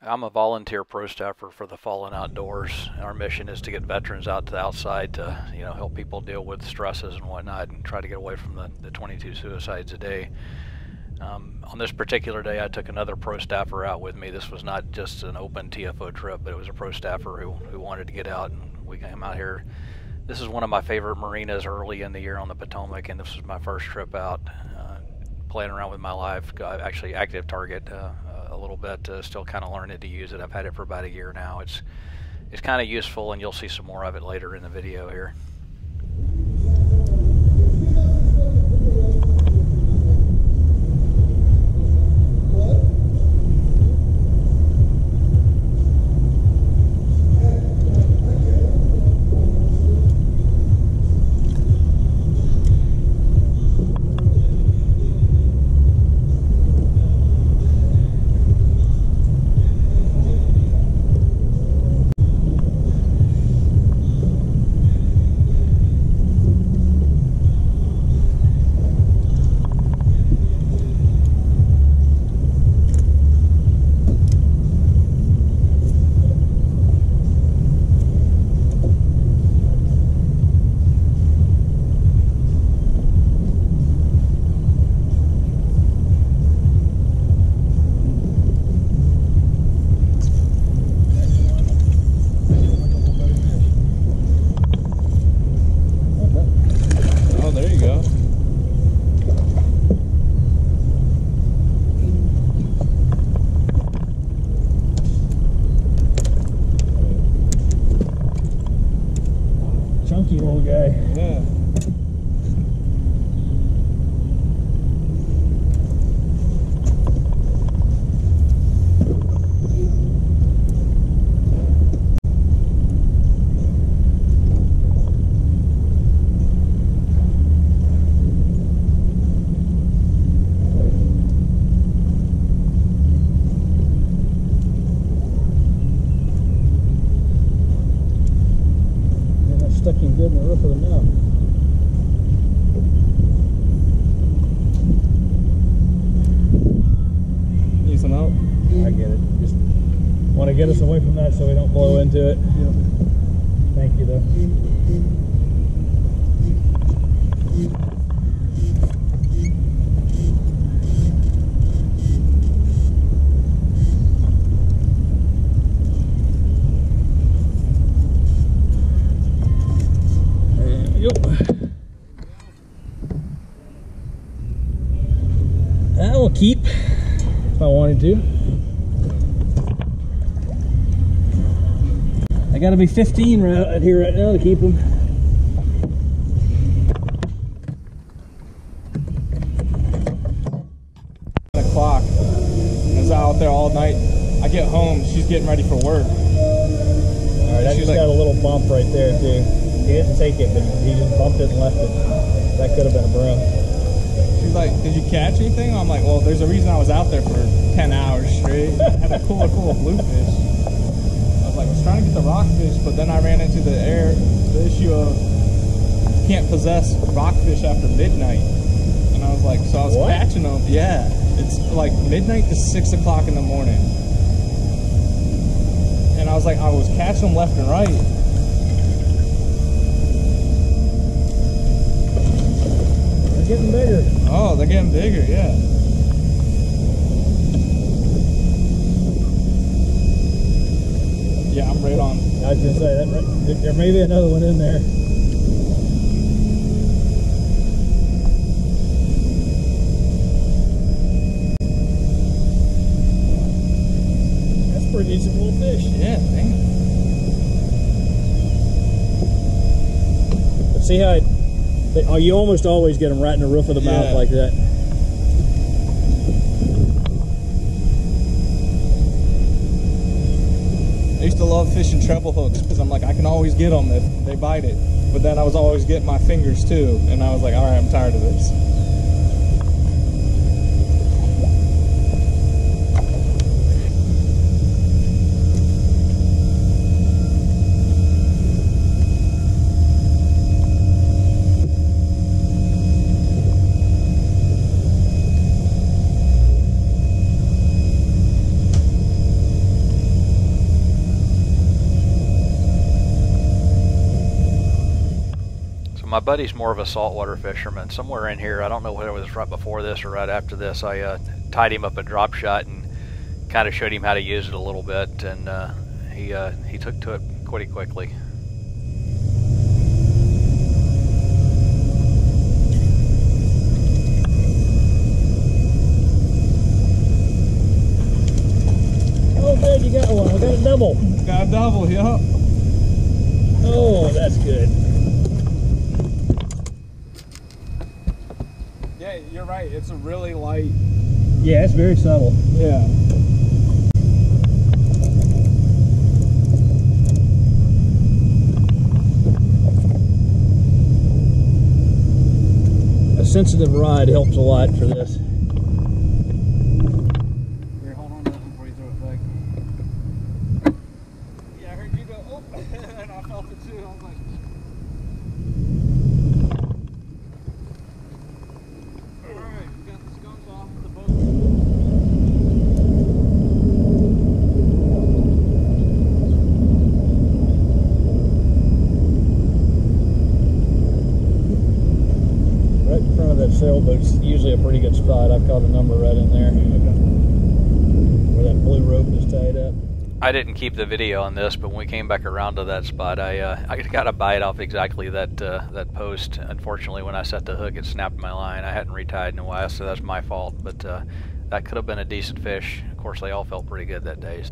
I'm a volunteer pro staffer for the Fallen Outdoors. Our mission is to get veterans out to the outside to, you know, help people deal with stresses and whatnot and try to get away from the, the 22 suicides a day. Um, on this particular day, I took another pro staffer out with me. This was not just an open TFO trip, but it was a pro staffer who, who wanted to get out, and we came out here. This is one of my favorite marinas early in the year on the Potomac, and this was my first trip out, uh, playing around with my live, actually active target uh, little bit, uh, still kind of learning to use it. I've had it for about a year now. It's it's kind of useful, and you'll see some more of it later in the video here. Get us away from that so we don't blow into it. Thank you, though. Uh, that will keep if I wanted to. I gotta be 15 right here right now to keep them. O'clock. I was out there all night. I get home, she's getting ready for work. All right, I just like, got a little bump right there too. He didn't take it, but he just bumped it and left it. That could have been a broom. She's like, did you catch anything? I'm like, well, there's a reason I was out there for 10 hours straight. I had a cooler full of bluefish trying to get the rockfish, but then I ran into the air, the issue of can't possess rockfish after midnight. And I was like, so I was what? catching them. Yeah, it's like midnight to six o'clock in the morning. And I was like, I was catching them left and right. They're getting bigger. Oh, they're getting bigger. Yeah, I'm right on. I was gonna say that right, there may be another one in there. That's pretty decent little fish. Yeah. See how it, oh, you almost always get them right in the roof of the yeah. mouth like that. To love fishing treble hooks because I'm like, I can always get them if they bite it. But then I was always getting my fingers too. And I was like, all right, I'm tired of this. My buddy's more of a saltwater fisherman. Somewhere in here, I don't know whether it was right before this or right after this, I uh, tied him up a drop shot and kind of showed him how to use it a little bit, and uh, he uh, he took to it pretty quickly. Oh, good, you got one. We got a double. Got a double, yup. Oh, that's good. Yeah, you're right. It's a really light. Yeah, it's very subtle. Yeah. A sensitive rod helps a lot for this. Here, hold on to that before you throw it back. Yeah, I heard you go, oh, and I felt it too. I was like, alright, we got the skunks off the boat. Right in front of that sailboat's usually a pretty good spot. I've caught a number right in there. Where that blue rope is tied up. I didn't keep the video on this, but when we came back around to that spot, I uh, I got a bite off exactly that uh, that post. Unfortunately, when I set the hook, it snapped my line. I hadn't retied in a while, so that's my fault. But uh, that could have been a decent fish. Of course, they all felt pretty good that day.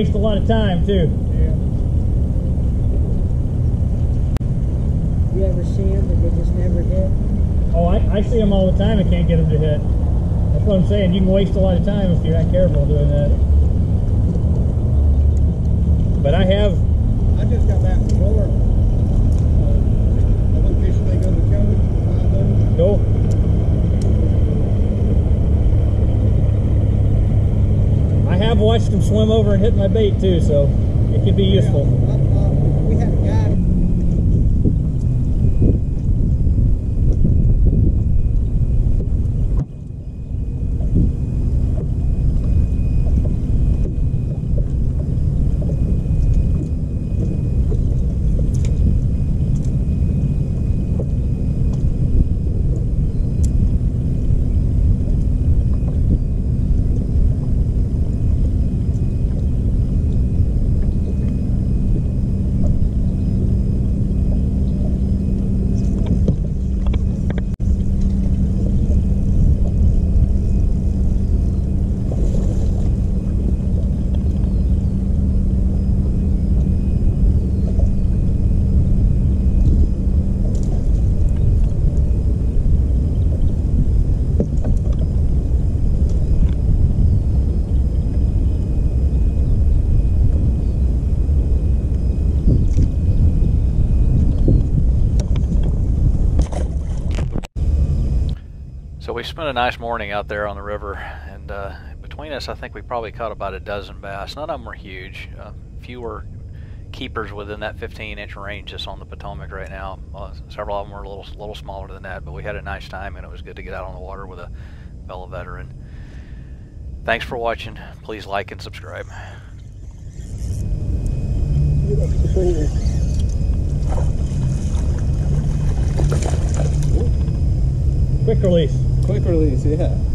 Waste a lot of time too. Yeah. You ever see them and they just never hit? Oh, I, I see them all the time. I can't get them to hit. That's what I'm saying. You can waste a lot of time if you're not careful doing that. But I have. I just got back from Florida. Uh, I went fishing, they go to Kelly, five them. Go. I have watched them swim over and hit my bait too, so it can be useful. So we spent a nice morning out there on the river, and uh, between us, I think we probably caught about a dozen bass. None of them were huge. Uh, fewer keepers within that 15-inch range just on the Potomac right now. Uh, several of them were a little, little smaller than that, but we had a nice time, and it was good to get out on the water with a fellow veteran. Thanks for watching. Please like and subscribe. Quick release. Quick release, yeah.